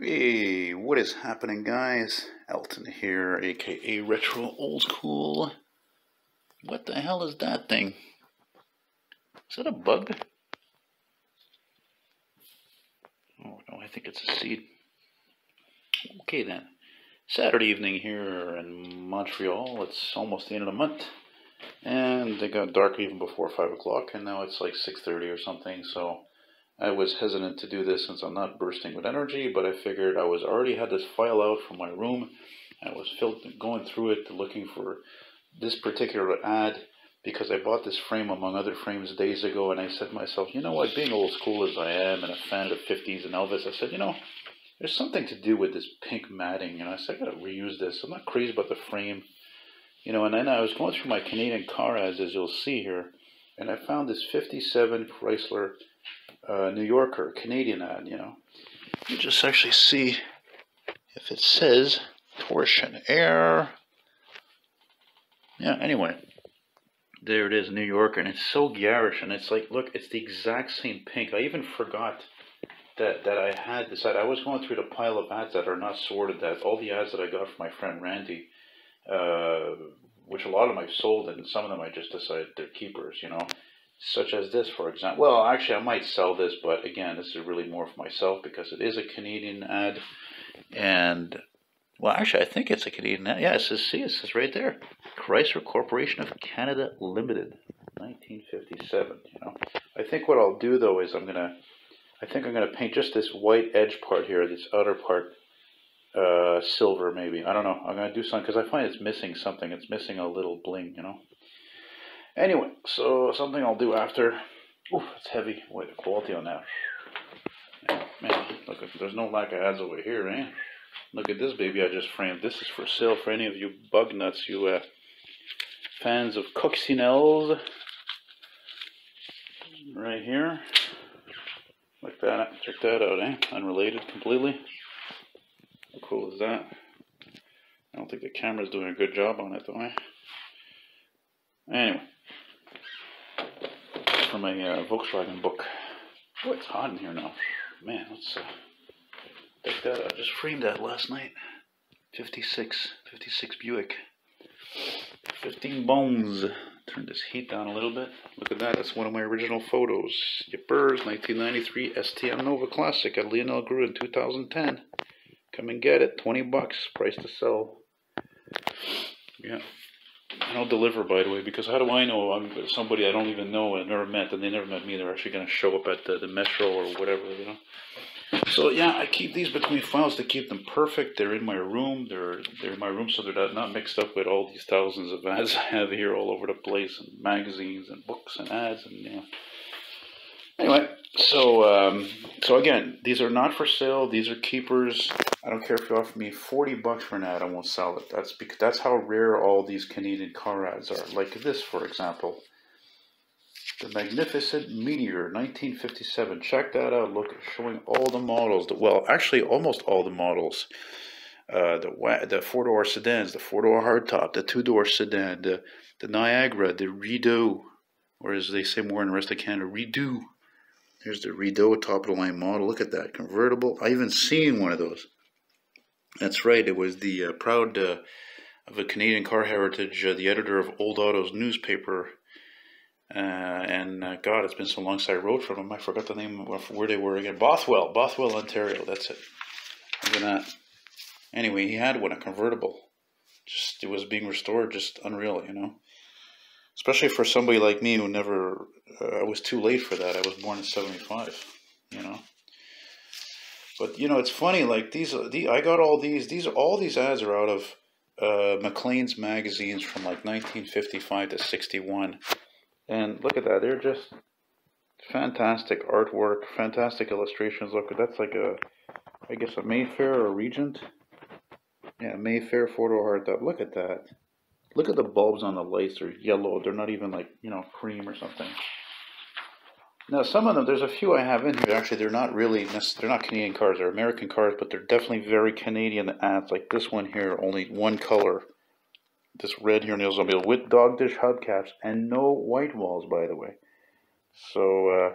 Hey, what is happening, guys? Elton here, aka Retro Old School. What the hell is that thing? Is that a bug? Oh, no, I think it's a seed. Okay, then. Saturday evening here in Montreal. It's almost the end of the month. And it got dark even before 5 o'clock, and now it's like 6.30 or something, so I was hesitant to do this since I'm not bursting with energy, but I figured I was already had this file out from my room. I was going through it looking for this particular ad because I bought this frame among other frames days ago, and I said to myself, you know what, being old school as I am and a fan of the 50s and Elvis, I said, you know, there's something to do with this pink matting, and I said, I gotta reuse this. I'm not crazy about the frame, you know, and then I was going through my Canadian car ads, as you'll see here, and I found this 57 Chrysler uh, New Yorker, Canadian ad, you know. Just actually see if it says Torsion-Aire. Yeah, anyway. There it is, New Yorker, and it's so garish, and it's like, look, it's the exact same pink. I even forgot that, that I had this ad. I was going through the pile of ads that are not sorted, that all the ads that I got from my friend Randy, uh, which a lot of them I've sold, and some of them I just decided they're keepers, you know such as this, for example. Well, actually, I might sell this, but again, this is really more for myself because it is a Canadian ad. And, well, actually, I think it's a Canadian ad. Yeah, it says, see, it says right there Chrysler Corporation of Canada Limited, 1957. You know, I think what I'll do though is I'm gonna, I think I'm gonna paint just this white edge part here, this outer part, uh, silver maybe. I don't know. I'm gonna do something because I find it's missing something. It's missing a little bling, you know. Anyway, so something I'll do after. Ooh, it's heavy. Wait, the quality on that. Man, look, there's no lack of ads over here, eh? Look at this baby I just framed. This is for sale for any of you bug nuts, you uh, fans of coccinelles. Right here. Like that. Check that out, eh? Unrelated completely. How cool is that? I don't think the camera's doing a good job on it, though, eh? Anyway from a uh, Volkswagen book. Oh, it's hot in here now. Man, let's uh, take that. I just framed that last night. 56, 56 Buick. 15 bones. Turn this heat down a little bit. Look at that. That's one of my original photos. Yippers, 1993 STM Nova Classic at Lionel Groulx in 2010. Come and get it. 20 bucks. Price to sell. Yeah. I'll deliver, by the way, because how do I know I'm somebody I don't even know and never met, and they never met me? They're actually going to show up at the, the metro or whatever, you know. So yeah, I keep these between files to keep them perfect. They're in my room. They're they're in my room, so they're not mixed up with all these thousands of ads I have here all over the place, and magazines and books and ads, and know. Anyway, so um, so again, these are not for sale. These are keepers. I don't care if you offer me 40 bucks for an ad, I won't sell it. That's because that's how rare all these Canadian car ads are. Like this, for example. The Magnificent Meteor, 1957. Check that out. Look, showing all the models. Well, actually, almost all the models. Uh, the the four door sedans, the four door hardtop, the two door sedan, the the Niagara, the Rideau, or as they say more in the rest of Canada, Redo. There's the Rideau top of the line model. Look at that convertible. I even seen one of those. That's right. It was the uh, proud uh, of a Canadian car heritage, uh, the editor of Old Auto's newspaper. Uh, and uh, God, it's been so long since I wrote from him. I forgot the name of where they were again. Bothwell, Bothwell, Ontario. That's it. Look at that. Anyway, he had one, a convertible. Just it was being restored. Just unreal, you know. Especially for somebody like me who never. Uh, I was too late for that. I was born in '75. You know. But you know, it's funny. Like these, the I got all these. These all these ads are out of uh, Maclean's magazines from like 1955 to 61, and look at that. They're just fantastic artwork, fantastic illustrations. Look, that's like a, I guess a Mayfair or Regent. Yeah, Mayfair photo art. Up. Look at that. Look at the bulbs on the lights. They're yellow. They're not even like you know cream or something. Now, some of them, there's a few I have in here. Actually, they're not really, they're not Canadian cars. They're American cars, but they're definitely very Canadian ads. Like this one here, only one color. This red here in the with dog dish hubcaps and no white walls, by the way. So uh,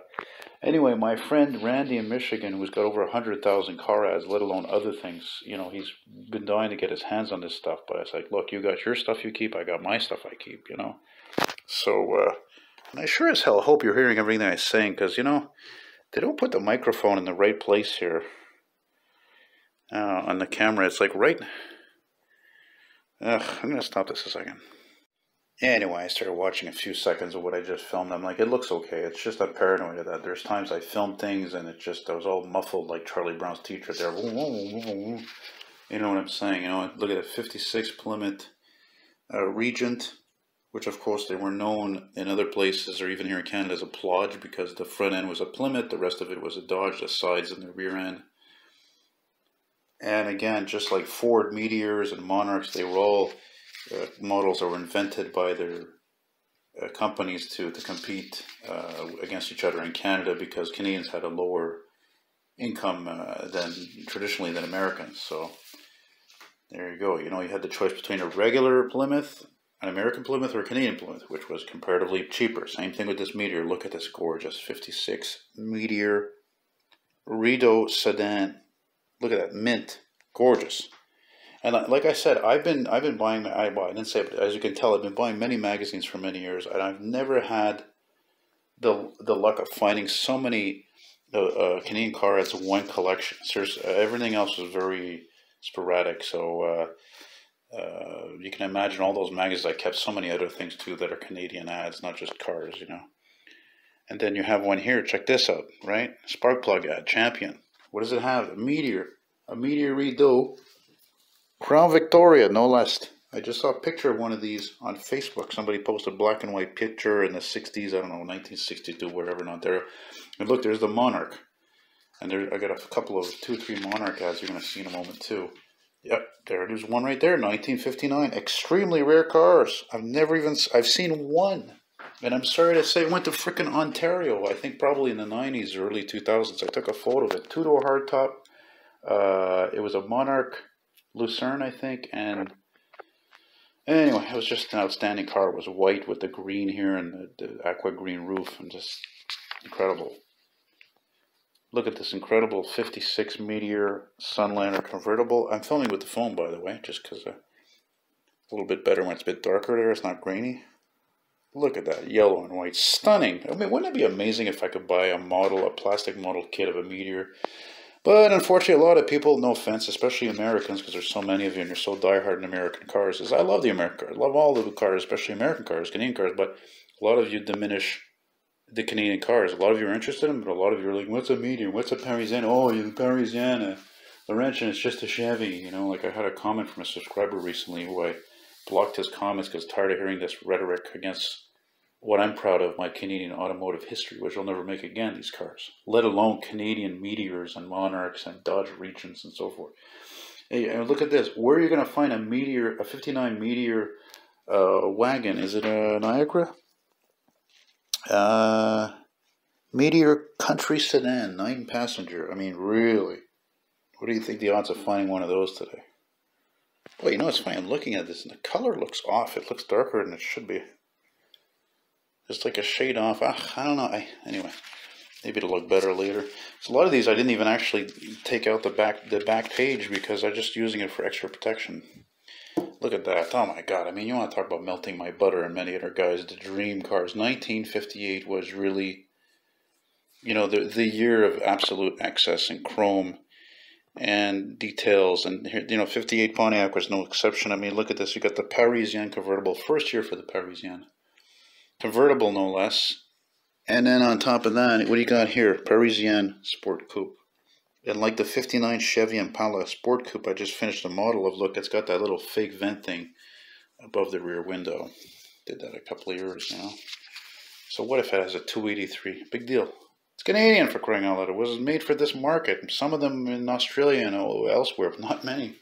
anyway, my friend Randy in Michigan, who's got over a hundred thousand car ads, let alone other things, you know, he's been dying to get his hands on this stuff. But it's like, look, you got your stuff you keep, I got my stuff I keep, you know. So, uh, and I sure as hell hope you're hearing everything I'm saying, because you know, they don't put the microphone in the right place here uh, on the camera. It's like right. Ugh, I'm gonna stop this a second. Anyway, I started watching a few seconds of what I just filmed. I'm like, it looks okay. It's just a paranoia that there's times I film things and it just I was all muffled like Charlie Brown's teacher there. You know what I'm saying? You know, look at a 56 Plymouth uh, Regent, which of course they were known in other places or even here in Canada as a Plodge because the front end was a Plymouth, the rest of it was a Dodge, the sides and the rear end. And again, just like Ford Meteors and Monarchs, they were all uh, models that were invented by their uh, companies to, to compete uh, against each other in Canada because Canadians had a lower income uh, than traditionally than Americans. So there you go. You know, you had the choice between a regular Plymouth, an American Plymouth, or a Canadian Plymouth, which was comparatively cheaper. Same thing with this Meteor. Look at this gorgeous 56 Meteor Rideau sedan Look at that mint, gorgeous. And like I said, I've been I've been buying. I, well, I didn't say, but as you can tell, I've been buying many magazines for many years, and I've never had the the luck of finding so many uh, uh, Canadian car ads in one collection. Uh, everything else was very sporadic, so uh, uh, you can imagine all those magazines. I kept so many other things too that are Canadian ads, not just cars, you know. And then you have one here. Check this out, right? Spark plug ad, Champion. What does it have? A meteor. A meteor redo. Crown Victoria, no less. I just saw a picture of one of these on Facebook. Somebody posted a black and white picture in the 60s, I don't know, 1962, wherever, not there. And look, there's the Monarch. And there, I got a couple of two, or three Monarch ads you're going to see in a moment, too. Yep, there it is, one right there, 1959. Extremely rare cars. I've never even, I've seen one. And I'm sorry to say, it went to frickin' Ontario. I think probably in the 90s, early 2000s. I took a photo of it. Two door hardtop. Uh, it was a Monarch Lucerne, I think. And anyway, it was just an outstanding car. It was white with the green here and the, the aqua green roof, and just incredible. Look at this incredible 56 Meteor Sunliner convertible. I'm filming with the phone, by the way, just because uh, a little bit better when it's a bit darker there. It's not grainy. Look at that, yellow and white. Stunning. I mean, wouldn't it be amazing if I could buy a model, a plastic model kit of a Meteor? But unfortunately, a lot of people, no offense, especially Americans, because there's so many of you and you're so diehard in American cars, is I love the American cars. I love all the cars, especially American cars, Canadian cars, but a lot of you diminish the Canadian cars. A lot of you are interested in them, but a lot of you are like, what's a Meteor? What's a Parisienne? Oh, you're the Parisienne. Uh, Laurentian, it's just a Chevy. You know, like I had a comment from a subscriber recently who I blocked his comments because tired of hearing this rhetoric against what I'm proud of, my Canadian automotive history, which I'll never make again, these cars, let alone Canadian Meteors and Monarchs and Dodge Regents and so forth. Hey, look at this. Where are you going to find a Meteor, a 59 Meteor uh, wagon? Is it a Niagara? Uh, Meteor Country Sedan, nine passenger. I mean, really? What do you think the odds of finding one of those today? Well, you know, it's funny. I'm looking at this, and the color looks off. It looks darker than it should be. Just like a shade off. Ah, I don't know. I, anyway, maybe it'll look better later. So a lot of these I didn't even actually take out the back the back page because I'm just using it for extra protection. Look at that. Oh my god. I mean, you want to talk about melting my butter and many other guys. The dream cars. 1958 was really, you know, the, the year of absolute excess in chrome and details. And you know, 58 Pontiac was no exception. I mean, look at this. You got the Parisienne convertible. First year for the Parisienne. Convertible, no less. And then on top of that, what do you got here? Parisienne Sport Coupe. And like the 59 Chevy Impala Sport Coupe, I just finished a model of, look, it's got that little fake vent thing above the rear window. Did that a couple of years, know. So what if it has a 283? Big deal. It's Canadian for crying out loud. It was made for this market. Some of them in Australia and elsewhere, but not many.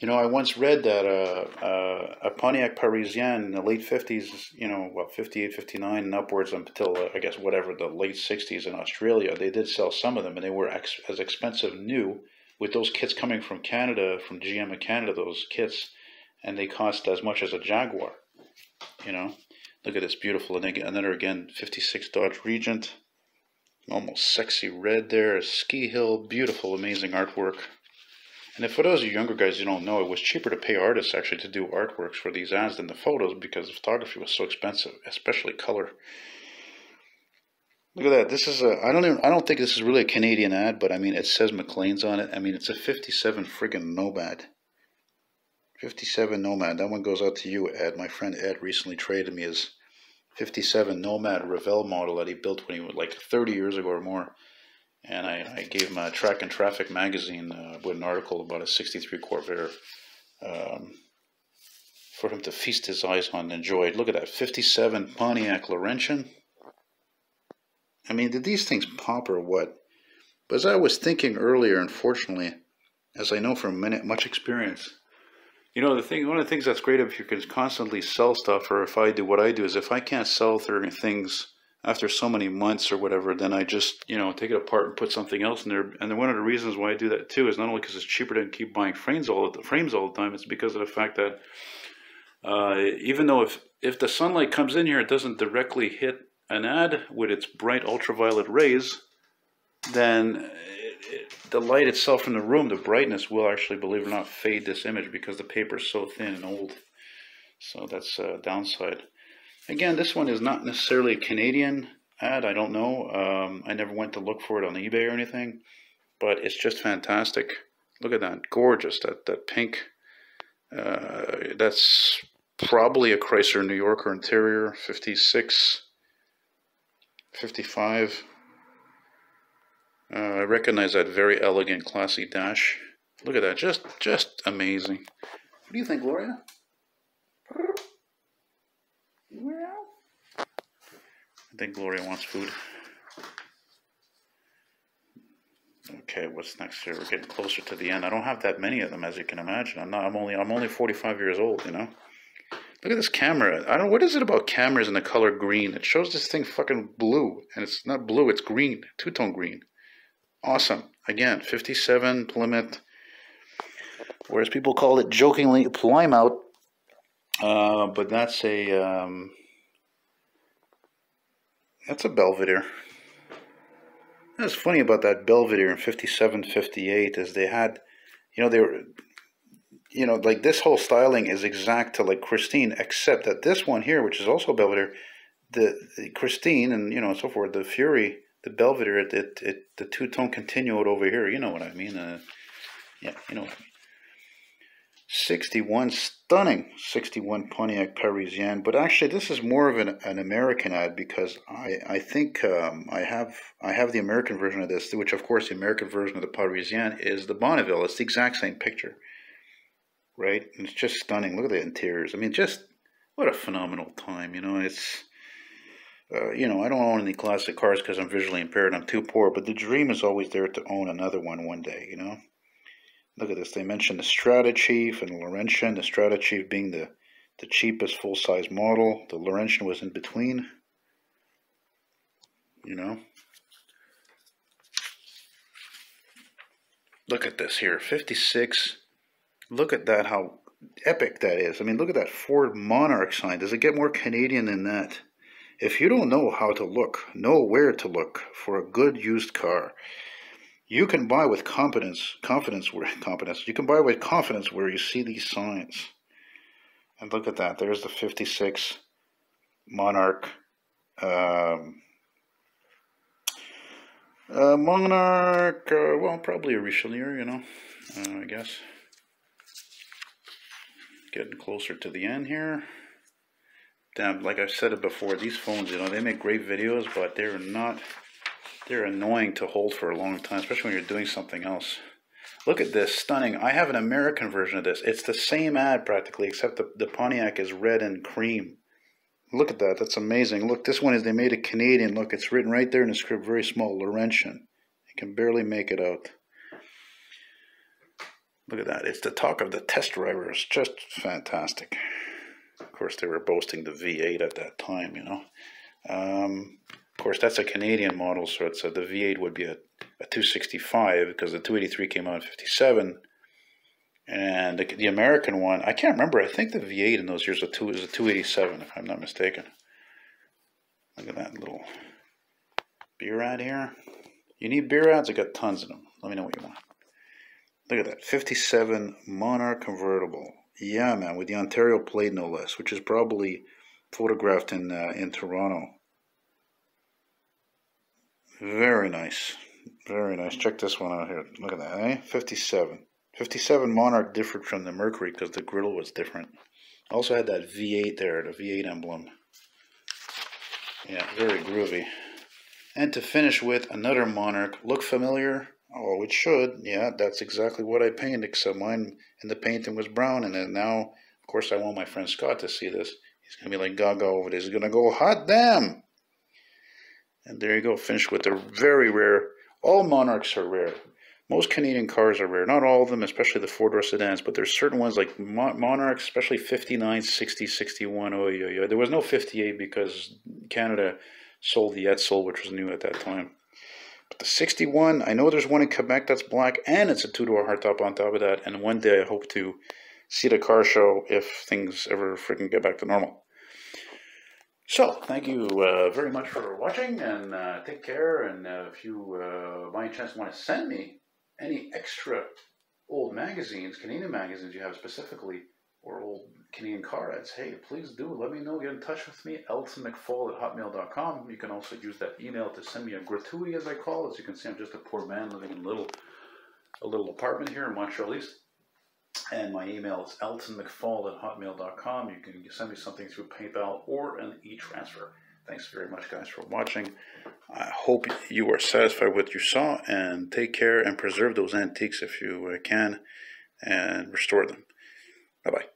You know, I once read that uh, uh, a Pontiac Parisienne in the late 50s, you know, well, 58, 59 and upwards until, uh, I guess, whatever, the late 60s in Australia, they did sell some of them and they were ex- as expensive new with those kits coming from Canada, from GM of Canada, those kits, and they cost as much as a Jaguar, you know. Look at this beautiful, and another again, 56 Dodge Regent. Almost sexy red there, ski hill, beautiful, amazing artwork. And for those of you younger guys you don't know, it was cheaper to pay artists actually to do artworks for these ads than the photos because the photography was so expensive, especially color. Look at that. This is a. I don't even. I don't think this is really a Canadian ad, but I mean, it says Maclean's on it. I mean, it's a '57 friggin' Nomad. 57 Nomad. That one goes out to you, Ed. My friend Ed recently traded me his 57 Nomad Revell model that he built when he was like 30 years ago or more. And I, I gave him a Track and Traffic magazine uh, with an article about a 63 Corvair um, for him to feast his eyes on and enjoy. Look at that 57 Pontiac Laurentian. I mean, did these things pop or what? But as I was thinking earlier, unfortunately, as I know from much experience, you know, the thing, one of the things that's great if you can constantly sell stuff, or if I do what I do, is if I can't sell certain things after so many months or whatever, then I just, you know, take it apart and put something else in there. And then one of the reasons why I do that too is not only because it's cheaper to keep buying frames all the frames all the time, it's because of the fact that uh, even though if if the sunlight comes in here, it doesn't directly hit an ad with its bright ultraviolet rays, then the light itself from the room, the brightness will actually, believe it or not, fade this image because the paper is so thin and old. So that's a downside. Again, this one is not necessarily a Canadian ad. I don't know. Um, I never went to look for it on eBay or anything, but it's just fantastic. Look at that, gorgeous. That that pink. Uh, that's probably a Chrysler New Yorker interior, 56, 55. Uh, I recognize that very elegant, classy dash. Look at that, just just amazing. What do you think, Gloria? I think Gloria wants food. Okay, what's next here? We're getting closer to the end. I don't have that many of them, as you can imagine. I'm not. I'm only. I'm only 45 years old. You know. Look at this camera. I don't. What is it about cameras in the color green? It shows this thing fucking blue, and it's not blue. It's green, two tone green. Awesome. Again, 57 Plymouth, whereas people call it jokingly Plymouth. Uh, but that's a um, that's a Belvedere. That's funny about that Belvedere in 57, 58 is they had, you know, they were, you know, like this whole styling is exact to like Christine, except that this one here, which is also Belvedere, the, the Christine and you know and so forth, the Fury the Belvedere, it, it, it the two tone continued over here. You know what I mean? Uh, yeah, you know. 61 stunning 61 Pontiac Parisienne. But actually this is more of an, an American ad because I I think um, I have I have the American version of this which of course the American version of the Parisienne is the Bonneville. It's the exact same picture right? And it's just stunning. Look at the interiors. I mean just what a phenomenal time you know? It's uh, you know, I don't own any classic cars because I'm visually impaired. I'm too poor, but the dream is always there to own another one one day, you know? Look at this. They mentioned the Strato Chief and the Laurentian. The Strato Chief being the, the cheapest full-size model. The Laurentian was in between. You know? Look at this here. 56. Look at that, how epic that is. I mean, look at that Ford Monarch sign. Does it get more Canadian than that? If you don't know how to look, know where to look for a good used car, you can buy with confidence, confidence where confidence. You can buy with confidence where you see these signs. And look at that. There's the 56 Monarch. Um, uh, Monarch, uh, well, probably a Richelieu, you know, uh, I guess. Getting closer to the end here damn, like I've said it before, these phones, you know, they make great videos, but they're not, they're annoying to hold for a long time, especially when you're doing something else. Look at this, stunning. I have an American version of this. It's the same ad practically, except the, the Pontiac is red and cream. Look at that, that's amazing. Look, this one is, they made a Canadian. Look, it's written right there in the script, very small, Laurentian. You can barely make it out. Look at that, it's the talk of the test drivers. Just fantastic. Of course, they were boasting the V8 at that time, you know. Um, of course, that's a Canadian model, so it's a, the V8 would be a, a 265 because the 283 came out in 57. And the, the, American one, I can't remember. I think the V8 in those years was a, two, was a 287, if I'm not mistaken. Look at that little beer ad here. You need beer ads? I got tons of them. Let me know what you want. Look at that. 57 Monarch convertible. Yeah, man, with the Ontario plate no less, which is probably photographed in uh, in Toronto. Very nice. Very nice. Check this one out here. Look at that, eh? 57. 57 Monarch differed from the Mercury because the grill was different. Also had that V8 there, the V8 emblem. Yeah, very groovy. And to finish with another Monarch. Look familiar? Oh, it should. Yeah, that's exactly what I painted, except mine in the painting was brown. And then now, of course, I want my friend Scott to see this. He's going to be like gaga over this. He's going to go, hot damn! And there you go, finished with a very rare. All Monarchs are rare. Most Canadian cars are rare. Not all of them, especially the four-door sedans, but there's certain ones like Monarch, especially 59, 60, 61. Oh, yeah, yeah. There was no 58 because Canada sold the Edsel, which was new at that time. But the 61, I know there's one in Quebec that's black, and it's a two-door hardtop on top of that. And one day I hope to see the car show if things ever freaking get back to normal. So, thank you uh, very much for watching, and uh, take care. And uh, if you, uh, by any chance, want to send me any extra old magazines, Canadian magazines you have specifically, or old Canadian car ads, hey, please do let me know. Get in touch with me, eltonmcfall at hotmail.com. You can also use that email to send me a gratuity, as I call it. As you can see, I'm just a poor man living in a little, a little apartment here in Montreal East. And my email is eltonmcfall at hotmail.com. You can send me something through PayPal or an e-transfer. Thanks very much, guys, for watching. I hope you are satisfied with what you saw, and take care and preserve those antiques if you uh, can, and restore them. Bye-bye.